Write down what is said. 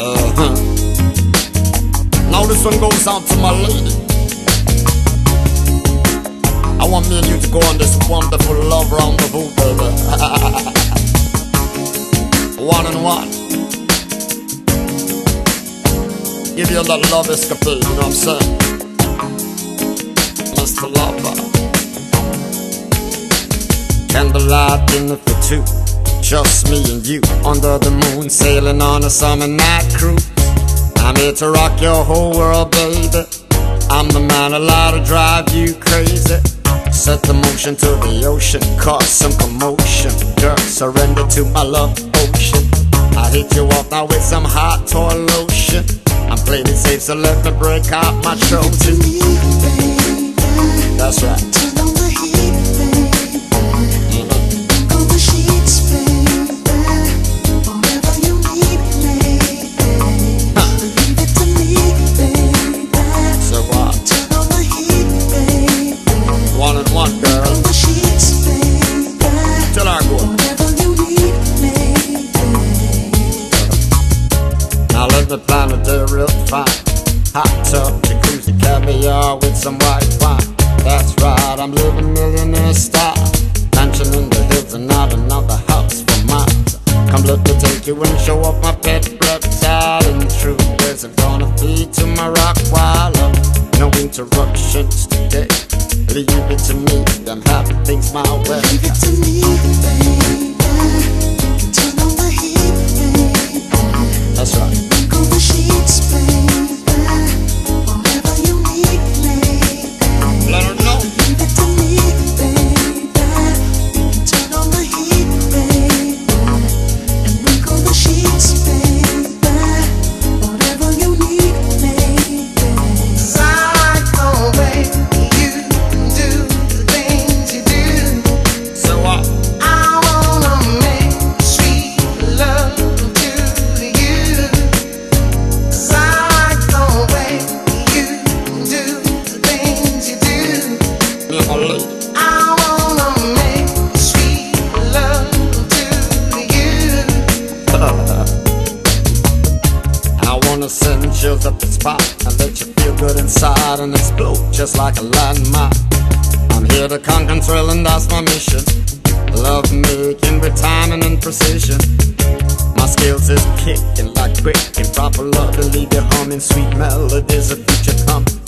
Uh-huh. Now this one goes out to my lady. I want me and you to go on this wonderful love round the boot, baby. one and one. Give you that love escapade, you know what I'm saying? Mr. Lover. Candlelight dinner for two. Just me and you under the moon, sailing on a summer night cruise. I'm here to rock your whole world, baby. I'm the man allowed to drive you crazy. Set the motion to the ocean, cause some commotion. Girl, surrender to my love ocean. I hit you off now with some hot toy lotion. I'm playing it safe, so let me break out my Trojan. That's right. Hot tub, jacuzzi, caviar with some white wine. That's right, I'm living millionaire style. Mansion in the hills and not another house for miles. Come let me take you and show off my pet reptile. And true, there's a gonna be to my rock while. No interruptions today. Leave it to me, I'm happy things my way. Leave it to me, baby. Chills up the spot and let you feel good inside and explode just like a landmine. I'm here to conquer and thrill and that's my mission. Love making with timing and precision. My skills is kicking like quick and proper love to leave you humming sweet melodies of future coming.